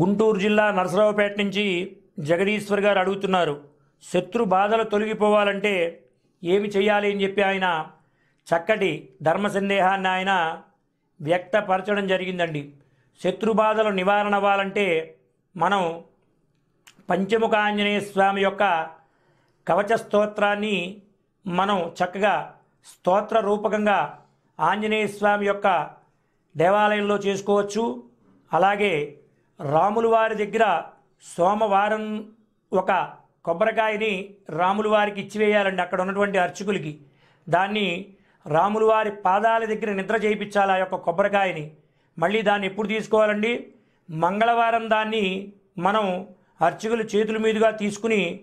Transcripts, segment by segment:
గుంటూరు జిల్లా నరసరావుపేట నుంచి జగదీశ్వర్ గారు అడుగుతున్నారు శత్రు బాధలు తొలగిపోవాలంటే ఏమి చేయాలి అని చెప్పి ఆయన చక్కటి ధర్మ సందేహాన్ని ఆయన వ్యక్తపరచడం జరిగిందండి. శత్రు బాధలు నివారణ అవ్వాలంటే మనం పంచముఖ ఆంజనేయ స్వామి యొక్క కవచ స్తోత్రాన్ని మనం చక్కగా స్తోత్ర రూపకంగా ఆంజనేయ స్వామి యొక్క దేవాలయంలో చేసుకోవచ్చు. అలాగే రాములు వారి దగ్గర సోమవారం ఒక కొబ్బరికాయని రాములు వారికి ఇచ్చివేయాలండి అక్కడ ఉన్నటువంటి అర్చకులకి. దాన్ని రాములు వారి పాదాల దగ్గర నిద్ర చేయించాలి ఆ యొక్క కొబ్బరికాయని. మళ్ళీ దాన్ని ఎప్పుడు తీసుకోవాలండి? మంగళవారం దాన్ని మనం అర్చకుల చేతుల మీదుగా తీసుకుని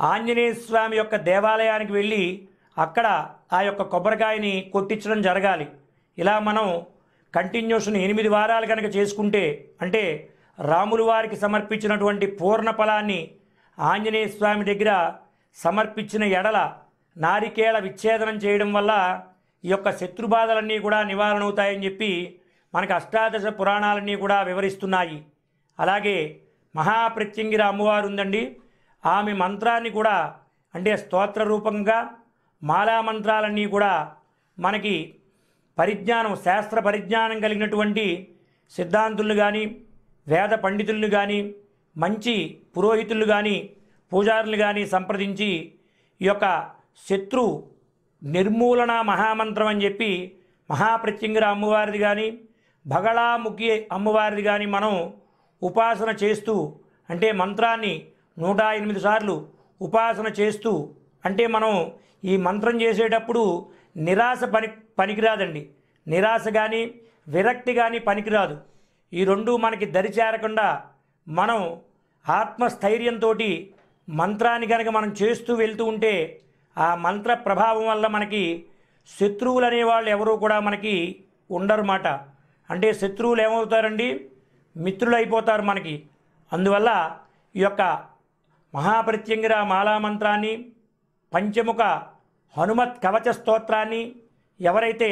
ఆంజనేయ స్వామి యొక్క దేవాలయానికి వెళ్ళి అక్కడ ఆ యొక్క కొబ్బరికాయని కొట్టించడం జరగాలి. ఇలా మనం కంటిన్యూషన్ ఎనిమిది వారాలు కనుక చేసుకుంటే అంటే రాములు వారికి సమర్పించినటువంటి పూర్ణ ఫలాన్ని ఆంజనేయ స్వామి దగ్గర సమర్పించిన ఎడల నారికేళ విచ్ఛేదనం చేయడం వల్ల ఈ యొక్క శత్రుబాధలన్నీ కూడా నివారణ అవుతాయని చెప్పి మనకు అష్టాదశ పురాణాలన్నీ కూడా వివరిస్తున్నాయి. అలాగే మహాప్రత్యంగిర అమ్మవారు ఉందండి. ఆమె మంత్రాన్ని కూడా అంటే స్తోత్ర రూపంగా మాలా మంత్రాలన్నీ కూడా మనకి పరిజ్ఞానం శాస్త్ర పరిజ్ఞానం కలిగినటువంటి సిద్ధాంతులు కానీ వేద పండితులను కానీ మంచి పురోహితులు కానీ పూజారులు కానీ సంప్రదించి ఈ యొక్క శత్రు నిర్మూలన మహామంత్రం అని చెప్పి మహాప్రత్యంగిర అమ్మవారిది కానీ భగళాముఖి అమ్మవారిది కానీ మనం ఉపాసన చేస్తూ అంటే మంత్రాన్ని నూట ఎనిమిది సార్లు ఉపాసన చేస్తూ అంటే మనం ఈ మంత్రం చేసేటప్పుడు నిరాశ పని పనికిరాదండి. నిరాశ కానీ విరక్తి కానీ పనికిరాదు. ఈ రెండు మనకి దరిచేరకుండా మనం ఆత్మస్థైర్యంతో మంత్రాన్ని కనుక మనం చేస్తూ వెళ్తూ ఉంటే ఆ మంత్ర ప్రభావం వల్ల మనకి శత్రువులు అనేవాళ్ళు ఎవరూ కూడా మనకి మాట అంటే శత్రువులు ఏమవుతారండి? మిత్రులు అయిపోతారు మనకి. అందువల్ల ఈ యొక్క మహాప్రత్యంగిర మాలా మంత్రాన్ని పంచముఖ హనుమత్ కవచ స్తోత్రాన్ని ఎవరైతే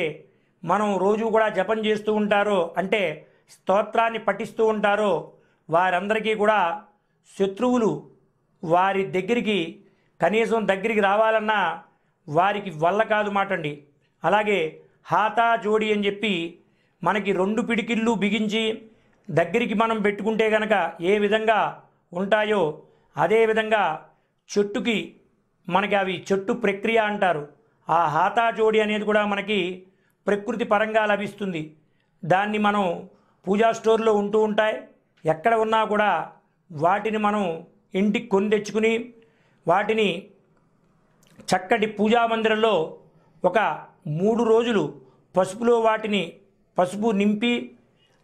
మనం రోజు కూడా జపం చేస్తూ ఉంటారో అంటే స్తోత్రాన్ని పఠిస్తూ ఉంటారో వారందరికీ కూడా శత్రువులు వారి దగ్గరికి కనీసం దగ్గరికి రావాలన్నా వారికి వల్ల కాదు మాటండి. అలాగే హాతా జోడి అని చెప్పి మనకి రెండు పిడికిళ్ళు బిగించి దగ్గరికి మనం పెట్టుకుంటే గనక ఏ విధంగా ఉంటాయో అదే విధంగా చెట్టుకి మనకి అవి చెట్టు ప్రక్రియ అంటారు. ఆ హాతా జోడి అనేది కూడా మనకి ప్రకృతి పరంగా లభిస్తుంది. దాన్ని మనం పూజా స్టోర్లో ఉంటూ ఉంటాయి. ఎక్కడ ఉన్నా కూడా వాటిని మనం ఇంటికి కొని తెచ్చుకుని వాటిని చక్కటి పూజా మందిరంలో ఒక మూడు రోజులు పసుపులో వాటిని పసుపు నింపి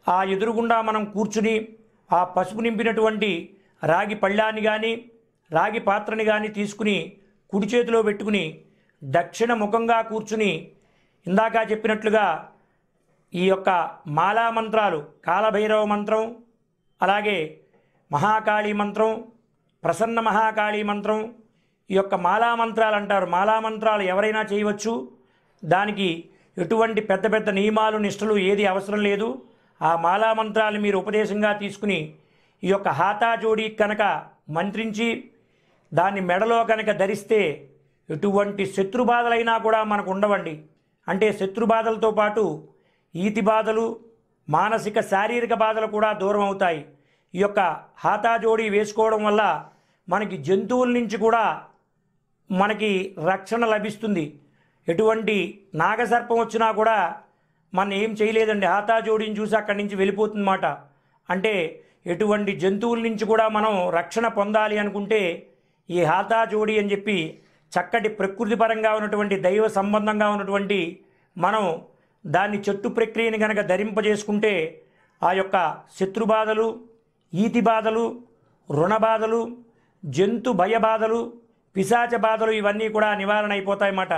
ఆ ఎదురుగుండా మనం కూర్చుని ఆ పసుపు నింపినటువంటి రాగి పళ్ళాన్ని కానీ రాగి పాత్రని కానీ తీసుకుని కుడి చేతిలో పెట్టుకుని దక్షిణ ముఖంగా కూర్చుని ఇందాక చెప్పినట్లుగా ఈ యొక్క మాలా మంత్రాలు కాలభైరవ మంత్రం అలాగే మహాకాళీ మంత్రం ప్రసన్న మహాకాళీ మంత్రం ఈ యొక్క మాలా మంత్రాలు అంటారు. మాలా మంత్రాలు ఎవరైనా చేయవచ్చు. దానికి ఎటువంటి పెద్ద పెద్ద నియమాలు నిష్ఠలు ఏది అవసరం లేదు. ఆ మాలా మంత్రాలు మీరు ఉపదేశంగా తీసుకుని ఈ యొక్క హాతా జోడి కనుక మంత్రించి దాన్ని మెడలో కనుక ధరిస్తే ఎటువంటి శత్రు బాధలైనా కూడా మనకు ఉండవండి. అంటే శత్రుబాధలతో పాటు ఈతి బాధలు మానసిక శారీరక బాధలు కూడా దూరం అవుతాయి. ఈ యొక్క హాతాజోడి వేసుకోవడం వల్ల మనకి జంతువుల నుంచి కూడా మనకి రక్షణ లభిస్తుంది. ఎటువంటి నాగసర్పం వచ్చినా కూడా మన ఏం చేయలేదండి. హాతాజోడిని చూసి అక్కడి నుంచి వెళ్ళిపోతుందన్నమాట. అంటే ఎటువంటి జంతువుల నుంచి కూడా మనం రక్షణ పొందాలి అనుకుంటే ఈ హాతాజోడి అని చెప్పి చక్కటి ప్రకృతిపరంగా ఉన్నటువంటి దైవ సంబంధంగా ఉన్నటువంటి మనం దాన్ని చెట్టు ప్రక్రియని కనుక ధరింపజేసుకుంటే ఆ యొక్క శత్రు బాధలు ఈతి బాధలు రుణ బాధలు జంతు భయ బాధలు పిశాచ బాధలు ఇవన్నీ కూడా నివారణ అయిపోతాయన్నమాట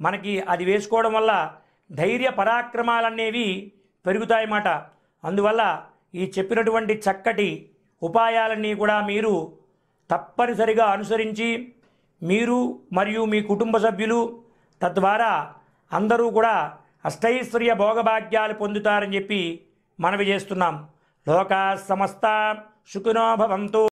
మనకి అది వేసుకోవడం వల్ల ధైర్య పరాక్రమాలనేవి పెరుగుతాయన్నమాట. అందువల్ల ఈ చెప్పినటువంటి చక్కటి ఉపాయాలన్నీ కూడా మీరు తప్పనిసరిగా అనుసరించి మీరు మరియు మీ కుటుంబ సభ్యులు తద్వారా అందరూ కూడా అష్టైశ్వర్య భోగభాగ్యాలు పొందుతారని చెప్పి మనవి చేస్తున్నాం. లోకా సమస్త శుకునోభవంతో